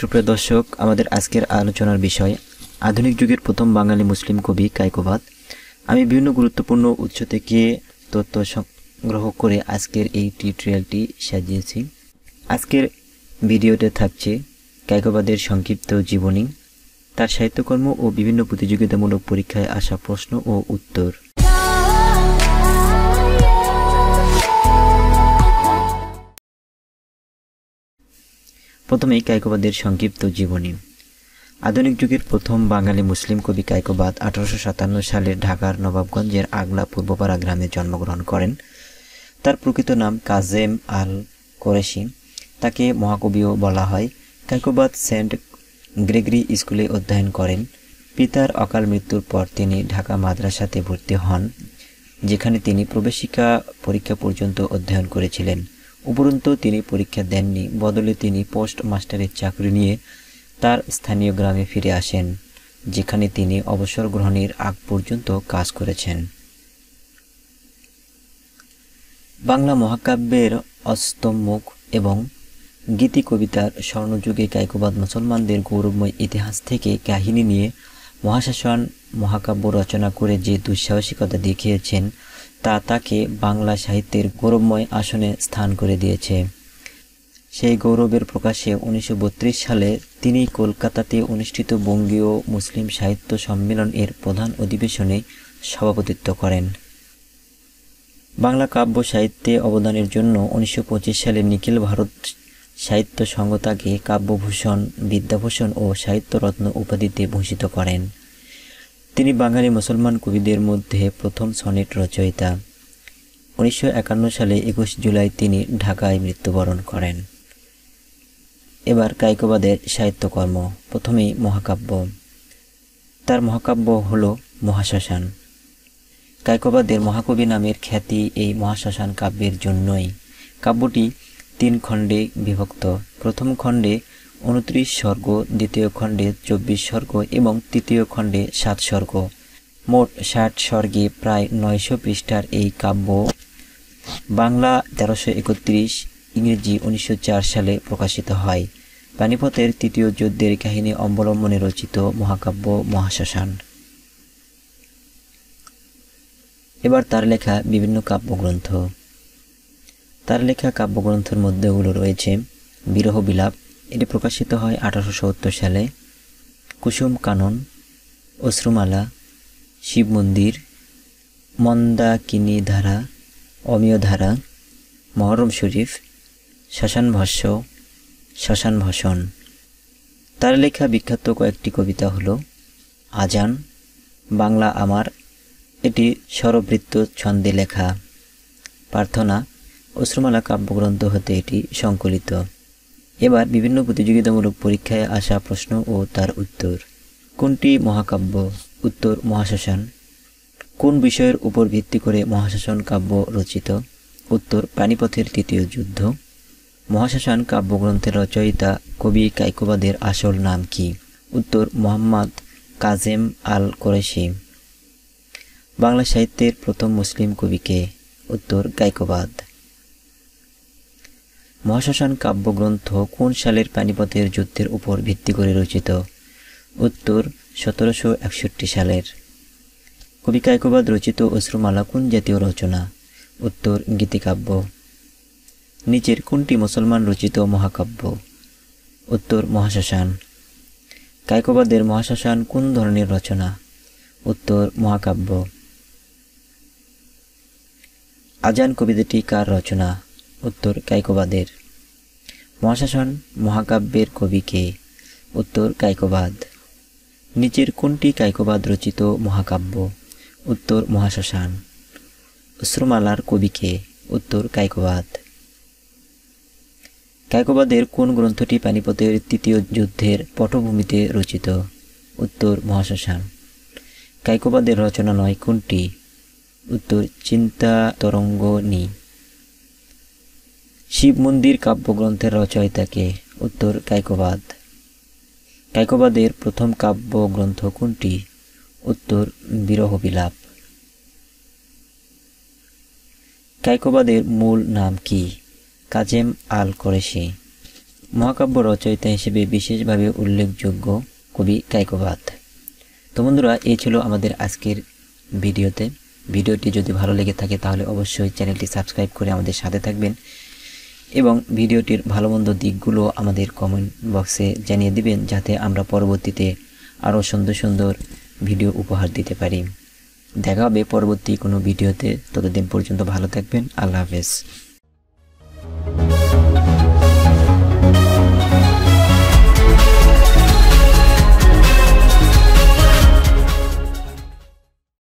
সুপ্রিয় দর্শক, আমাদের আজকের আলোচনার বিষয়, আধুনিক যুগের প্রথম বাঙালি মুসলিম কবি কায়কোবাদ আমি বিভিন্ন গুরুত্বপূর্ণ উৎস থেকে তথ্য সংগ্রহ করে আজকের এই টিউটোরিয়ালটি সাজিয়েছি। আজকের ভিডিওতে থাকছে কায়কোবাদের সংক্ষিপ্ত জীবনী, তার সাহিত্যকর্ম ও বিভিন্ন প্রতিযোগিতামূলক পরীক্ষায় আসা প্রশ্ন ও উত্তর। প্রথমেই কায়কোবাদের সংক্ষিপ্ত জীবনী। আধুনিক যুগের প্রথম বাঙালি মুসলিম কবি কায়কোবাদ আঠারোশো সাতান্ন সালে ঢাকার নবাবগঞ্জের আগলা পূর্বপাড়া গ্রামে জন্মগ্রহণ করেন। তার প্রকৃত নাম কাজেম আল কোরেশি। তাকে মহাকবিও বলা হয়। কায়কোবাদ সেন্ট গ্রেগরি স্কুলে অধ্যয়ন করেন। পিতার অকাল মৃত্যুর পর তিনি ঢাকা মাদ্রাসাতে ভর্তি হন, যেখানে তিনি প্রবেশিকা পরীক্ষা পর্যন্ত অধ্যয়ন করেছিলেন। উপরন্তু তিনি পরীক্ষা দেননি। বদলে তিনি পোস্ট মাস্টারের চাকরি নিয়ে তার স্থানীয় গ্রামে ফিরে আসেন, যেখানে তিনি অবসর গ্রহণের আগ পর্যন্ত কাজ করেছেন। বাংলা মহাকাব্যের অস্তমুখ এবং গীতি কবিতার স্বর্ণযুগে কায়কোবাদ মুসলমানদের গৌরবময় ইতিহাস থেকে কাহিনী নিয়ে মহাশাসন মহাকাব্য রচনা করে যে দুঃসাহসিকতা দেখিয়েছেন তা তাকে বাংলা সাহিত্যের গৌরবময় আসনে স্থান করে দিয়েছে। সেই গৌরবের প্রকাশে উনিশশো বত্রিশ সালে তিনি কলকাতাতে অনুষ্ঠিত বঙ্গীয় মুসলিম সাহিত্য সম্মেলন এর প্রধান অধিবেশনে সভাপতিত্ব করেন। বাংলা কাব্য সাহিত্যে অবদানের জন্য উনিশশো পঁচিশ সালে নিখিল ভারত সাহিত্য সংঘ তাকে কাব্যভূষণ, বিদ্যাভূষণ ও সাহিত্যরত্ন উপাধিতে ভূষিত করেন। তিনি বাঙালি মুসলমান কবিদের মধ্যে প্রথম সনেট রচয়িতা। উনিশশো একান্ন সালে একুশ জুলাই তিনি ঢাকায় মৃত্যুবরণ করেন। এবার কায়কোবাদের সাহিত্যকর্ম, প্রথমেই মহাকাব্য। তার মহাকাব্য হল মহাশ্মশান। কায়কোবাদের মহাকবি নামের খ্যাতি এই মহাশ্মশান কাব্যের জন্যই। কাব্যটি তিন খণ্ডে বিভক্ত। প্রথম খণ্ডে উনত্রিশ স্বর্গ, দ্বিতীয় খণ্ডে চব্বিশ স্বর্গ এবং তৃতীয় খণ্ডে সাত স্বর্গ। মোট ষাট স্বর্গে প্রায় নয়শো পৃষ্ঠার এই কাব্য বাংলা তেরোশো একত্রিশ, ইংরেজি উনিশশো চার সালে প্রকাশিত হয়। পানিপথের তৃতীয় যুদ্ধের কাহিনী অবলম্বনে রচিত মহাকাব্য মহাশ্মশান। এবার তার লেখা বিভিন্ন কাব্যগ্রন্থ। তার লেখা কাব্যগ্রন্থের মধ্যেগুলো রয়েছে বিরহ বিলাপ এটি প্রকাশিত হয় আঠারোশো সত্তর সালে। কুসুম কানন, অশ্রুমালা, শিব মন্দির মন্দাকিনী ধারা অমীয় ধারা মহরম শরীফ, শ্মশান ভাষ্য, শ্মশান ভাষণ। তার লেখা বিখ্যাত কয়েকটি কবিতা হল, আজান, বাংলা আমার, এটি স্বরবৃত্ত ছন্দে লেখা। প্রার্থনা, অশ্রুমালা কাব্যগ্রন্থ হতে এটি সংকলিত। এবার বিভিন্ন প্রতিযোগিতামূলক পরীক্ষায় আসা প্রশ্ন ও তার উত্তর। কোনটি মহাকাব্য? উত্তর, মহাশ্মশান। কোন বিষয়ের উপর ভিত্তি করে মহাশাসন কাব্য রচিত? উত্তর, পানিপথের তৃতীয় যুদ্ধ। মহাশ্মশান কাব্যগ্রন্থের রচয়িতা কবি কাইকোবাদের আসল নাম কি? উত্তর, মোহাম্মদ কাজেম আল কোরেশি বাংলা সাহিত্যের প্রথম মুসলিম কবিকে উত্তর গায়কোবাদ মহাশ্মশান কাব্যগ্রন্থ কোন সালের পানিপথের যুদ্ধের উপর ভিত্তি করে রচিত? উত্তর, সতেরোশো একষট্টি সালের। কবি কায়কোবাদ রচিত অশ্রুমালা কোন জাতীয় রচনা? উত্তর, গীতিকাব্য। নিচের কোনটি মুসলমান রচিত মহাকাব্য? উত্তর, মহাশ্মশান। কায়কোবাদের মহাশ্মশান কোন ধরনের রচনা? উত্তর, মহাকাব্য। আজান কবিতাটি কার রচনা? উত্তর কায়কোবাদের মহাশাসন মহাকাব্যের কবি কে? উত্তর কায়কোবাদ নিচের কোনটি কায়কোবাদ রচিত মহাকাব্য? উত্তর মহাশ্মশান অশ্রুমালার কবিকে উত্তর কায়কোবাদ কায়কোবাদের কোন গ্রন্থটি পানিপথের তৃতীয় যুদ্ধের পটভূমিতে রচিত? উত্তর মহাশ্মশান কায়কোবাদের রচনা নয় কোনটি? উত্তর চিন্তা তরঙ্গ নি শিব মন্দির কাব্যগ্রন্থের রচয়িতাকে উত্তর কায়কোবাদ কায়কোবাদের প্রথম কাব্যগ্রন্থ কোনটি? উত্তর বিরহ বিলাপ কায়কোবাদের মূল নাম কি? কাজেম আল করেশি মহাকাব্য রচয়িতা হিসেবে বিশেষভাবে উল্লেখযোগ্য কবি কায়কবাদ তো বন্ধুরা এই ছিল আমাদের আজকের ভিডিওতে। ভিডিওটি যদি ভালো লেগে থাকে, তাহলে অবশ্যই চ্যানেলটি সাবস্ক্রাইব করে আমাদের সাথে থাকবেন। এবং ভিডিওটির ভালো মন্দ দিকগুলো আমাদের কমেন্ট বক্সে জানিয়ে দিবেন যাতে আমরা পরবর্তীতে আরও সুন্দর সুন্দর ভিডিও উপহার দিতে পারি। দেখা হবে পরবর্তী কোনো ভিডিওতে। ততদিন পর্যন্ত ভালো থাকবেন। আল্লাহ হাফেজ।